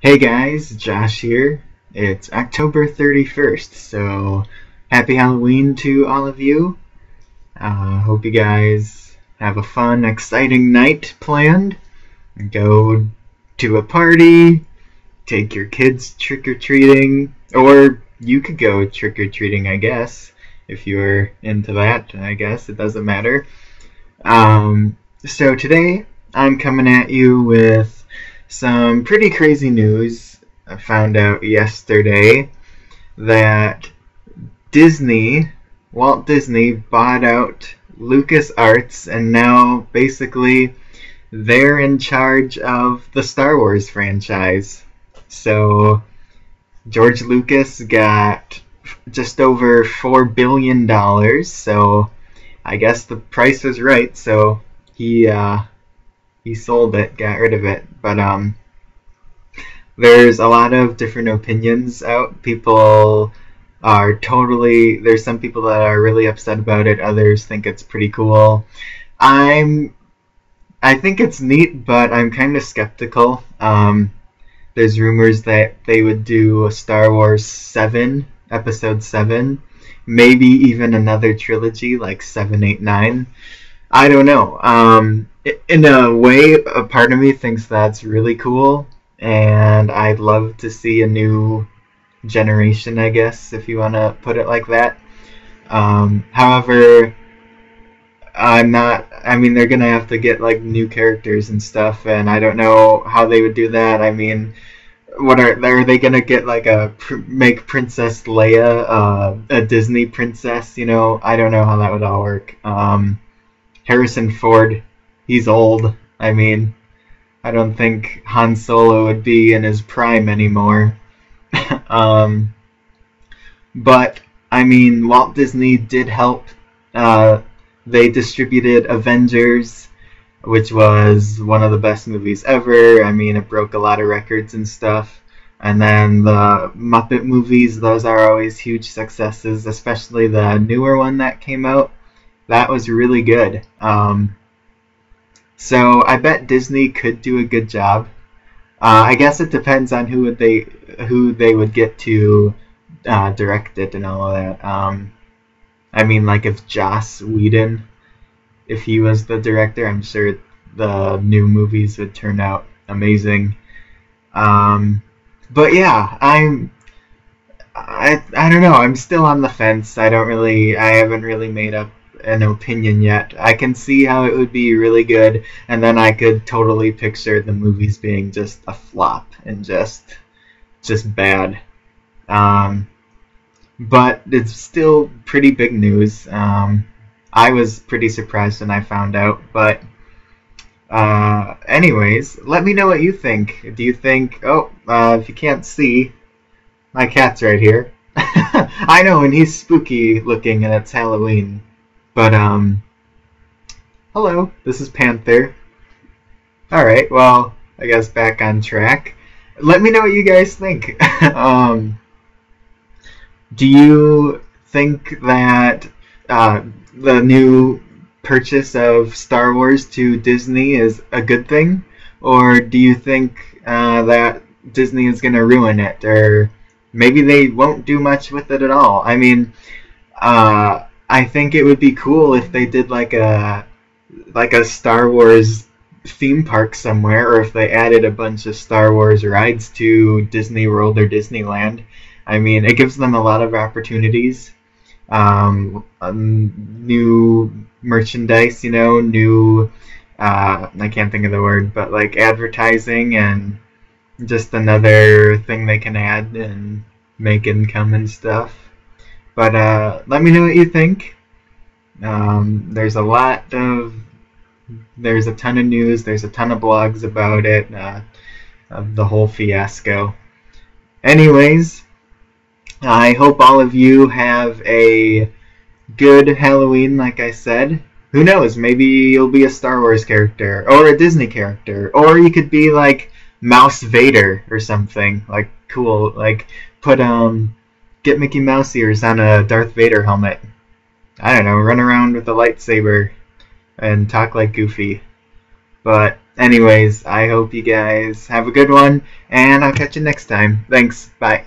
Hey guys, Josh here. It's October 31st, so happy Halloween to all of you. Uh, hope you guys have a fun, exciting night planned. Go to a party, take your kids trick or treating, or you could go trick or treating, I guess, if you're into that. I guess it doesn't matter. Um, so today I'm coming at you with some pretty crazy news. I found out yesterday that Disney, Walt Disney, bought out LucasArts, and now basically they're in charge of the Star Wars franchise. So George Lucas got just over four billion dollars. So I guess the price was right. So he uh, he sold it, got rid of it. But um, there's a lot of different opinions out. People are totally there's some people that are really upset about it. Others think it's pretty cool. I'm I think it's neat, but I'm kind of skeptical. Um, there's rumors that they would do a Star Wars 7, Episode 7, maybe even another trilogy like 7, 8, 9. I don't know. Um, in a way, a part of me thinks that's really cool, and I'd love to see a new generation, I guess, if you want to put it like that. Um, however, I'm not. I mean, they're gonna have to get like new characters and stuff, and I don't know how they would do that. I mean, what are are they gonna get like a make Princess Leia uh, a Disney princess? You know, I don't know how that would all work. Um, Harrison Ford, he's old. I mean, I don't think Han Solo would be in his prime anymore. um, but I mean, Walt Disney did help. Uh, they distributed Avengers, which was one of the best movies ever. I mean, it broke a lot of records and stuff. And then the Muppet movies, those are always huge successes, especially the newer one that came out that was really good. Um, so I bet Disney could do a good job. Uh, I guess it depends on who would they who they would get to uh, direct it and all of that. Um, I mean, like if Joss Whedon, if he was the director, I'm sure the new movies would turn out amazing. Um, but yeah, I'm. I, I don't know. I'm still on the fence. I don't really. I haven't really made up an opinion yet. I can see how it would be really good, and then I could totally picture the movies being just a flop and just just bad. Um, but it's still pretty big news. Um, I was pretty surprised when I found out, but uh, anyways, let me know what you think. Do you think? Oh, uh, if you can't see, my cat's right here. I know, and he's spooky looking, and it's Halloween. But, um, hello, this is Panther. Alright, well, I guess back on track. Let me know what you guys think. um, do you think that uh, the new purchase of Star Wars to Disney is a good thing? Or do you think uh, that Disney is going to ruin it? Or maybe they won't do much with it at all? I mean, uh, I think it would be cool if they did like a like a Star Wars theme park somewhere, or if they added a bunch of Star Wars rides to Disney World or Disneyland. I mean, it gives them a lot of opportunities. Um, um, new merchandise, you know, new. Uh, I can't think of the word, but like advertising and just another thing they can add and make income and stuff. But uh, let me know what you think. Um, there's a lot of there's a ton of news. There's a ton of blogs about it. Uh, of the whole fiasco. Anyways, I hope all of you have a good Halloween. Like I said, who knows? Maybe you'll be a Star Wars character or a Disney character, or you could be like Mouse Vader or something like cool. Like put um get Mickey Mouse ears on a Darth Vader helmet. I don't know, run around with a lightsaber and talk like Goofy. But anyways, I hope you guys have a good one, and I'll catch you next time. Thanks. Bye.